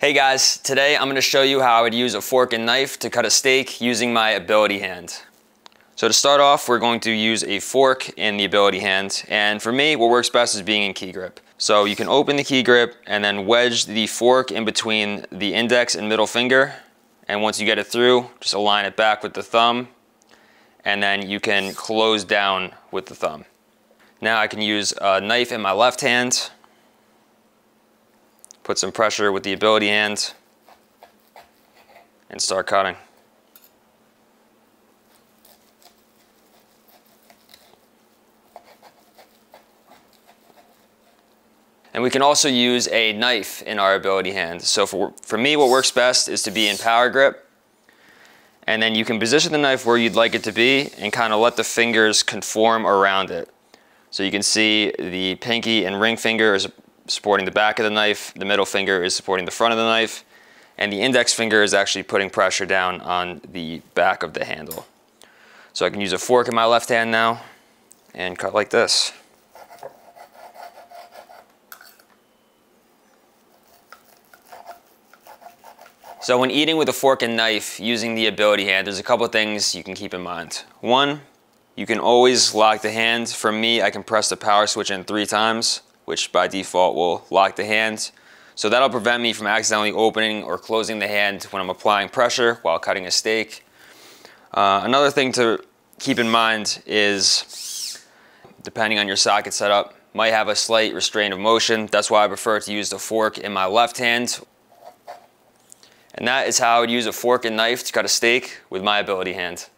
Hey guys, today I'm gonna show you how I would use a fork and knife to cut a steak using my ability hand. So to start off, we're going to use a fork in the ability hand. And for me, what works best is being in key grip. So you can open the key grip and then wedge the fork in between the index and middle finger. And once you get it through, just align it back with the thumb. And then you can close down with the thumb. Now I can use a knife in my left hand put some pressure with the ability hand and start cutting. And we can also use a knife in our ability hand. So for, for me, what works best is to be in power grip. And then you can position the knife where you'd like it to be and kind of let the fingers conform around it. So you can see the pinky and ring finger is supporting the back of the knife, the middle finger is supporting the front of the knife, and the index finger is actually putting pressure down on the back of the handle. So I can use a fork in my left hand now and cut like this. So when eating with a fork and knife using the ability hand, there's a couple things you can keep in mind. One, you can always lock the hand. For me, I can press the power switch in three times which by default will lock the hand. So that'll prevent me from accidentally opening or closing the hand when I'm applying pressure while cutting a steak. Uh, another thing to keep in mind is, depending on your socket setup, might have a slight restraint of motion. That's why I prefer to use the fork in my left hand. And that is how I would use a fork and knife to cut a steak with my ability hand.